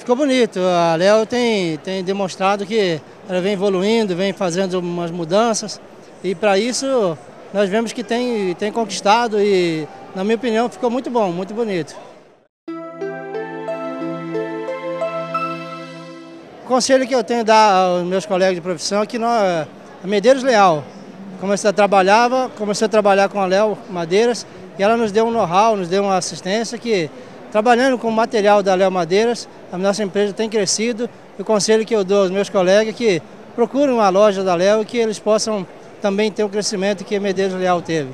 ficou bonito. A Léo tem, tem demonstrado que ela vem evoluindo, vem fazendo umas mudanças e para isso nós vemos que tem, tem conquistado e, na minha opinião, ficou muito bom, muito bonito. O conselho que eu tenho a dar aos meus colegas de profissão é que nós, a Medeiros Leal, comecei a trabalhar, comecei a trabalhar com a Léo Madeiras e ela nos deu um know-how, nos deu uma assistência que, trabalhando com material da Léo Madeiras, a nossa empresa tem crescido. E o conselho que eu dou aos meus colegas é que procurem uma loja da Léo e que eles possam também ter o crescimento que Medeiros Leal teve.